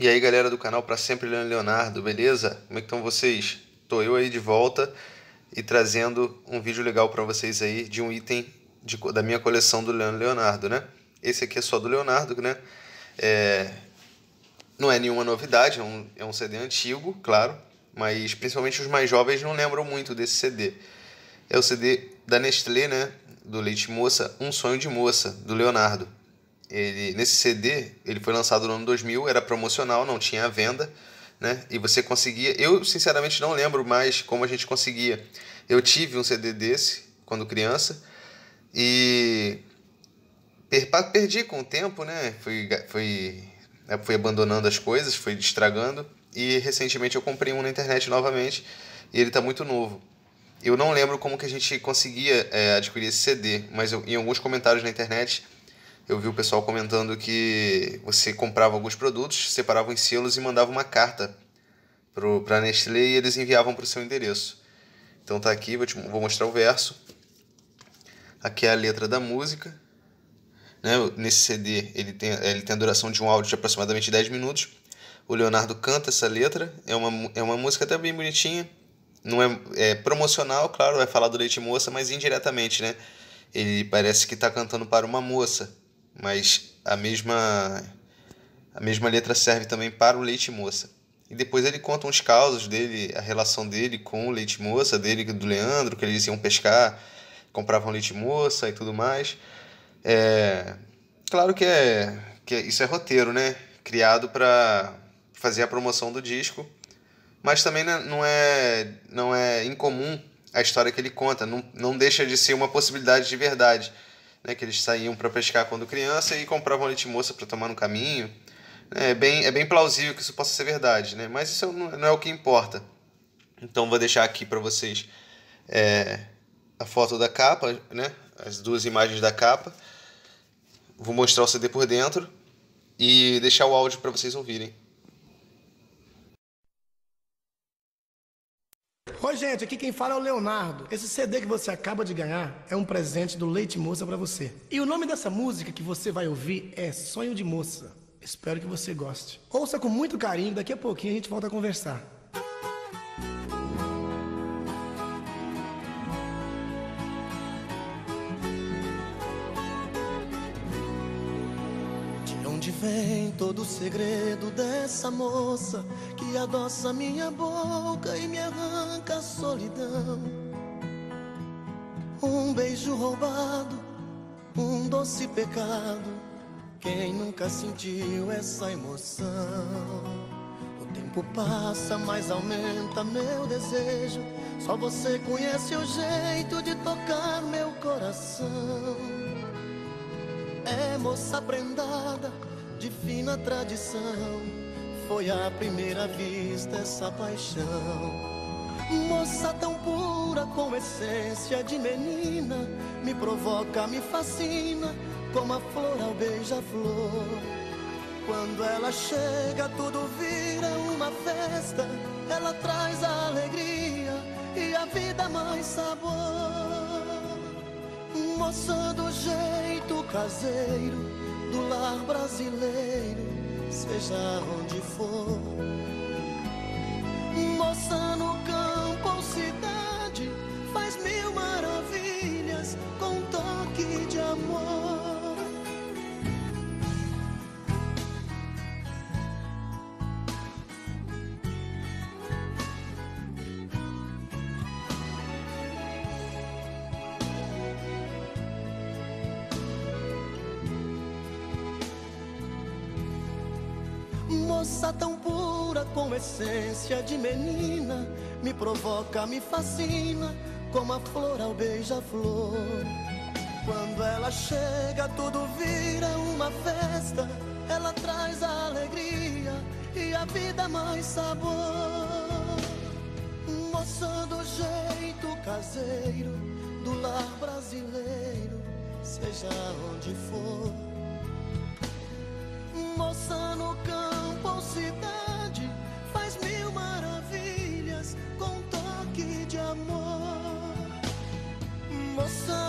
E aí galera do canal Pra Sempre Leonardo, beleza? Como é que estão vocês? Tô eu aí de volta e trazendo um vídeo legal para vocês aí de um item de, da minha coleção do Leonardo, né? Esse aqui é só do Leonardo, né? É, não é nenhuma novidade, é um, é um CD antigo, claro, mas principalmente os mais jovens não lembram muito desse CD. É o CD da Nestlé, né? Do Leite Moça, Um Sonho de Moça, do Leonardo. Ele, nesse CD, ele foi lançado no ano 2000, era promocional, não tinha venda, né? E você conseguia. Eu, sinceramente, não lembro mais como a gente conseguia. Eu tive um CD desse quando criança e perdi com o tempo, né? Fui, fui, né, fui abandonando as coisas, fui estragando e recentemente eu comprei um na internet novamente e ele está muito novo. Eu não lembro como que a gente conseguia é, adquirir esse CD, mas eu, em alguns comentários na internet eu vi o pessoal comentando que você comprava alguns produtos, separava os selos e mandava uma carta para a Nestlé e eles enviavam para o seu endereço. Então tá aqui, vou, te, vou mostrar o verso. Aqui é a letra da música. Né? Nesse CD ele tem, ele tem a duração de um áudio de aproximadamente 10 minutos. O Leonardo canta essa letra. É uma, é uma música até bem bonitinha. Não é, é promocional, claro, vai falar do leite moça, mas indiretamente, né? Ele parece que está cantando para uma moça mas a mesma a mesma letra serve também para o leite moça. E depois ele conta uns causos dele, a relação dele com o leite moça, dele do Leandro, que eles iam pescar, compravam leite moça e tudo mais. É, claro que é que é, isso é roteiro, né? Criado para fazer a promoção do disco, mas também não é não é incomum a história que ele conta, não, não deixa de ser uma possibilidade de verdade né, que eles saíam para pescar quando criança e compravam leite moça para tomar no caminho. É bem, é bem plausível que isso possa ser verdade, né? mas isso não, é o que importa. Então vou deixar aqui para vocês é, a foto da capa, né? as duas imagens da capa. Vou mostrar o CD por dentro e deixar o áudio para vocês ouvirem. Oi, gente, aqui quem fala é o Leonardo. Esse CD que você acaba de ganhar é um presente do Leite Moça para você. E o nome dessa música que você vai ouvir é Sonho de Moça. Espero que você goste. Ouça com muito carinho, daqui a pouquinho a gente volta a conversar. Todo o segredo dessa moça que adoça minha boca e me arranca a solidão? Um beijo roubado, um doce pecado. Quem nunca sentiu essa emoção? O tempo passa, mas aumenta meu desejo. Só você conhece o jeito de tocar meu coração. É moça prendada de fina tradição. Foi a primeira vista essa paixão. Moça tão pura com essência de menina, me provoca, me fascina, como a flor ao beija-flor. Quando ela chega, tudo vira uma festa. Ela traz a alegria e a vida mais sabor. Moça do jeito caseiro do lar brasileiro, seja onde for. Moça tão pura com essência de menina me provoca, me fascina como a flor ao beija-flor. Quando ela chega, tudo vira uma festa. Ela traz a alegria e a vida mais sabor. Moça do jeito caseiro do lar brasileiro, seja onde for. No campo cidade faz mil maravilhas com toque de amor. Moça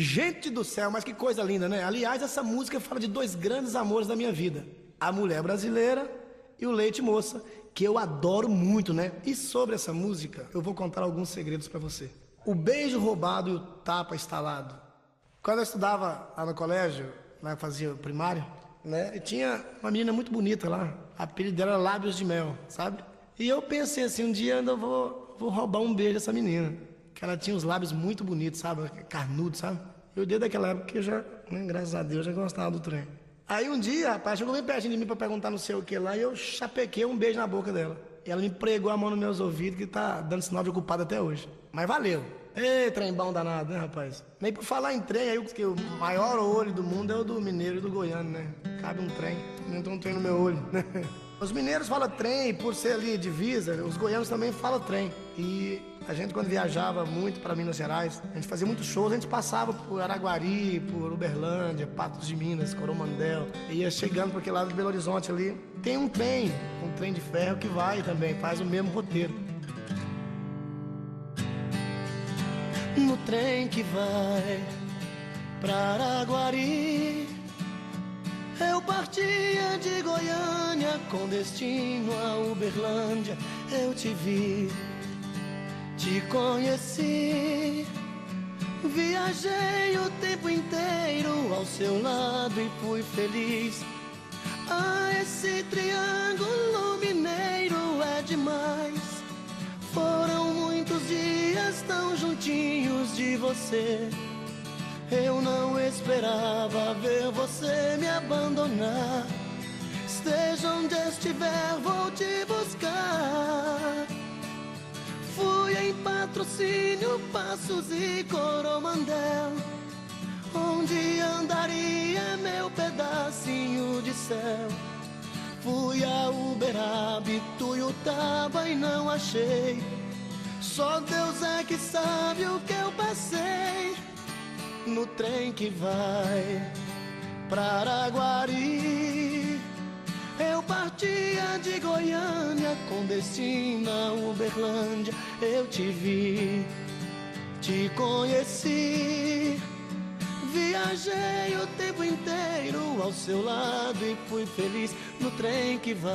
Gente do céu, mas que coisa linda, né? Aliás, essa música fala de dois grandes amores da minha vida: a mulher brasileira e o leite moça, que eu adoro muito, né? E sobre essa música, eu vou contar alguns segredos para você. O beijo roubado e o tapa instalado. Quando eu estudava lá no colégio, lá eu fazia primário, né? E tinha uma menina muito bonita lá. A apelido dela era Lábios de Mel, sabe? E eu pensei assim, um dia ainda vou, vou roubar um beijo dessa menina. Que ela tinha os lábios muito bonitos, sabe? Carnudo, sabe? Eu desde aquela época que já, né, graças a Deus, já gostava do trem. Aí um dia, rapaz, chegou bem pertinho de mim pra perguntar não sei o que lá e eu chapequei um beijo na boca dela. Ela me pregou a mão nos meus ouvidos que tá dando sinal de ocupado até hoje. Mas valeu. Ei, bom danado, né, rapaz? Nem por falar em trem, aí o maior olho do mundo é o do mineiro e do goiano, né? Cabe um trem, entrou um trem no meu olho. Os mineiros falam trem, por ser ali divisa, os goianos também falam trem. E a gente, quando viajava muito para Minas Gerais, a gente fazia muitos shows, a gente passava por Araguari, por Uberlândia, Patos de Minas, Coromandel, ia chegando para aquele lado do Belo Horizonte ali. Tem um trem, um trem de ferro que vai também, faz o mesmo roteiro. No trem que vai para Araguari com destino a Uberlândia. Eu te vi, te conheci. Viajei o tempo inteiro ao seu lado e fui feliz. Ah, esse triângulo mineiro é demais. Foram muitos dias tão juntinhos de você. Eu não esperava ver você me abandonar. Esteja onde estiver, vou te buscar. Fui em patrocínio, Passos e Coromandel. Onde andaria meu pedacinho de céu? Fui a Uberaba, Tuiutaba e não achei. Só Deus é que sabe o que eu passei no trem que vai para Araguari. Eu partia de Goiânia com destino a Uberlândia. Eu te vi, te conheci. Viajei o tempo inteiro ao seu lado e fui feliz no trem que vai.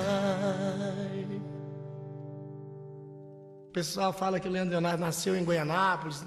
O pessoal fala que o Leandro Leonardo nasceu em Goianápolis,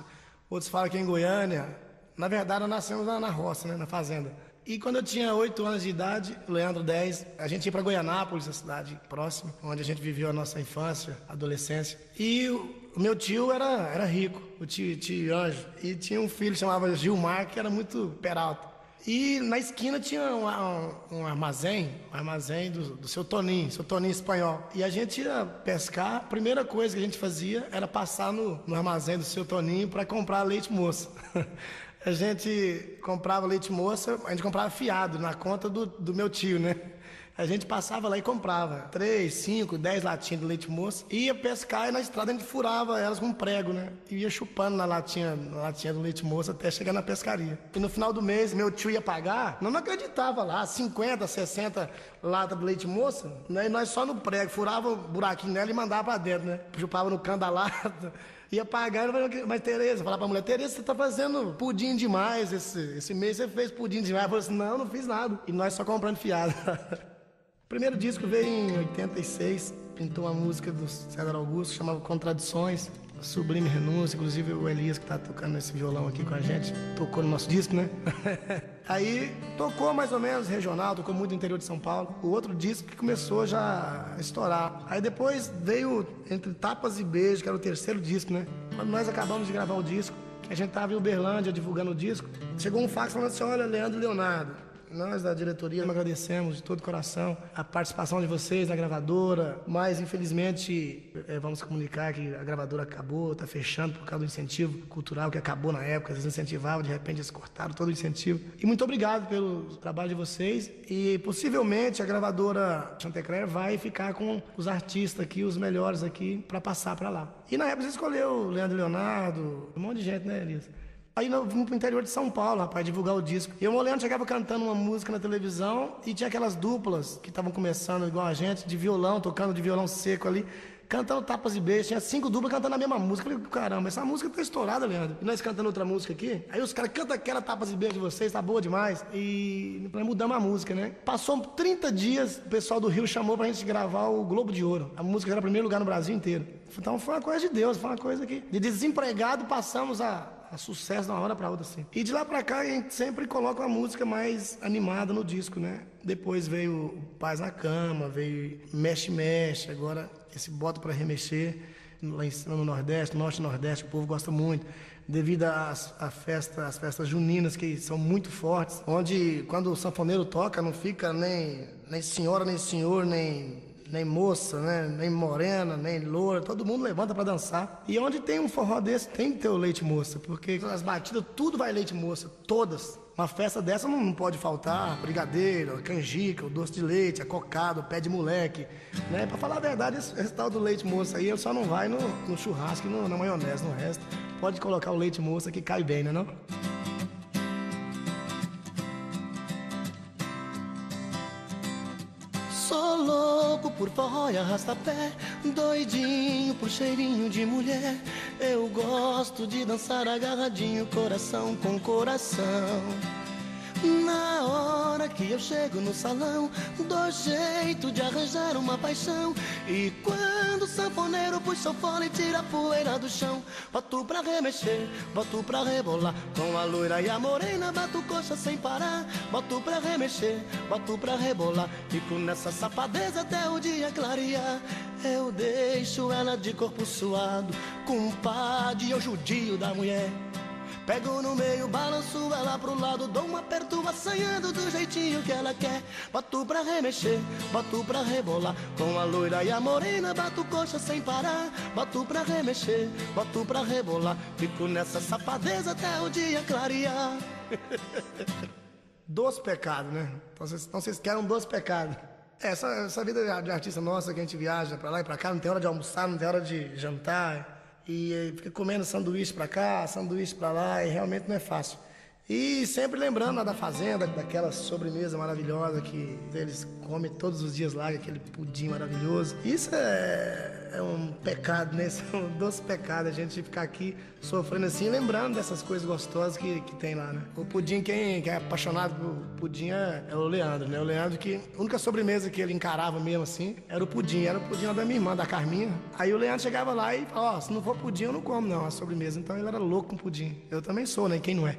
outros falam que é em Goiânia. Na verdade, nós nascemos na, na roça, né, na fazenda. E quando eu tinha 8 anos de idade, Leandro 10, a gente ia para Goianápolis, a cidade próxima, onde a gente viveu a nossa infância, adolescência. E o meu tio era, era rico, o tio, tio Anjo. E tinha um filho que chamava Gilmar, que era muito peralta. E na esquina tinha um, um, um armazém, um armazém do, do, seu Toninho, seu Toninho espanhol. E a gente ia pescar, a primeira coisa que a gente fazia era passar no, no armazém do seu Toninho para comprar leite moça. a gente comprava leite moça, a gente comprava fiado na conta do, do meu tio, né? A gente passava lá e comprava três, cinco, dez latinhas de leite moça, ia pescar e na estrada a gente furava elas com um prego, né? E ia chupando na latinha, na latinha do leite moça até chegar na pescaria. E no final do mês, meu tio ia pagar, não, acreditava lá, 50, 60 latas de leite moça, né? E nós só no prego, furava o buraquinho nela e mandava pra dentro, né? Chupava no canto da lata. Ia pagar, mas Tereza, falar pra mulher, Tereza, você tá fazendo pudim demais, esse, esse mês você fez pudim demais. Eu falei assim, não, não fiz nada. E nós só comprando fiado. primeiro disco veio em 86, pintou uma música do César Augusto, chamava Contradições. Sublime Renúncia, inclusive o Elias que tá tocando esse violão aqui com a gente, tocou no nosso disco, né? Aí tocou mais ou menos regional, tocou muito no interior de São Paulo. O outro disco que começou já a estourar. Aí depois veio Entre Tapas e Beijos, que era o terceiro disco, né? Quando nós acabamos de gravar o disco, a gente tava em Uberlândia divulgando o disco, chegou um fax falando assim: olha, Leandro Leonardo, nós da diretoria agradecemos de todo o coração a participação de vocês na gravadora, mas infelizmente é, vamos comunicar que a gravadora acabou, está fechando por causa do incentivo cultural que acabou na época, eles incentivavam, de repente eles cortaram todo o incentivo. E muito obrigado pelo trabalho de vocês e possivelmente a gravadora Chantecler vai ficar com os artistas aqui, os melhores aqui, para passar para lá. E na época você escolheu o Leandro Leonardo, um monte de gente, né, Elias? Aí nós vim pro interior de São Paulo, rapaz, divulgar o disco. E o Moleano chegava cantando uma música na televisão e tinha aquelas duplas que estavam começando igual a gente, de violão, tocando de violão seco ali. cantando tapas e beijos. Tinha cinco duplas cantando a mesma música. Eu falei, caramba, essa música tá estourada, Leandro. E nós cantando outra música aqui. Aí os caras cantam aquela tapas e beijos de vocês, tá boa demais. E nós mudamos a música, né? Passou 30 dias, o pessoal do Rio chamou pra gente gravar o Globo de Ouro. A música era o primeiro lugar no Brasil inteiro. Então foi uma coisa de Deus, foi uma coisa que. De desempregado passamos a, a sucesso de uma hora para outra assim. E de lá para cá a gente sempre coloca uma música mais animada no disco, né? Depois veio Paz na Cama, veio Mexe Mexe, agora esse Bota para Remexer, lá em cima no Nordeste, Norte e Nordeste, o povo gosta muito. Devido às, festa, às festas juninas que são muito fortes, onde quando o sanfoneiro toca não fica nem, nem senhora, nem senhor, nem nem moça, né? nem morena, nem loura, todo mundo levanta para dançar. E onde tem um forró desse, tem que ter o leite moça, porque as batidas, tudo vai leite moça, todas. Uma festa dessa não pode faltar brigadeiro, a canjica, o doce de leite, a cocada, o pé de moleque. Né? Pra falar a verdade, esse, esse tal do leite moça aí, só não vai no, no churrasco no, na maionese, no resto. Pode colocar o leite moça que cai bem, né não? Sou por forró e arrasta-pé Doidinho por cheirinho de mulher. Eu gosto de dançar agarradinho Coração com coração na hora que eu chego no salão, dou jeito de arranjar uma paixão. E quando o sanfoneiro puxa o fone e tira a poeira do chão, boto pra remexer, boto pra rebolar. Com a loira e a morena, bato coxa sem parar. Boto pra remexer, boto pra rebolar. Fico nessa safadeza até o dia clarear. Eu deixo ela de corpo suado, com de eu judio da mulher. Pego no meio, balanço ela pro lado, dou um aperto assanhando do jeitinho que ela quer. Boto pra remexer, boto pra rebolar. Com a loira e a morena, bato coxa sem parar. Boto pra remexer, boto pra rebolar. Fico nessa safadeza até o dia clarear. Dois pecados, né? Então vocês, então vocês querem dois pecados. Essa, essa vida de artista nossa que a gente viaja pra lá e pra cá, não tem hora de almoçar, não tem hora de jantar e fica comendo sanduíche para cá, sanduíche para lá, e realmente não é fácil. E sempre lembrando lá da fazenda, daquela sobremesa maravilhosa que eles comem todos os dias lá, aquele pudim maravilhoso. Isso é, é um pecado, né? Isso é um doce pecado a gente ficar aqui sofrendo assim, lembrando dessas coisas gostosas que, que tem lá, né? O pudim, quem, quem é apaixonado por pudim é, é, o Leandro, né? O Leandro que a única sobremesa que ele encarava mesmo assim era o pudim. Era o pudim da minha irmã, da Carminha. Aí o Leandro chegava lá e falava, ó, oh, se não for pudim eu não como não, a sobremesa. Então ele era louco com pudim. Eu também sou, né? Quem não é?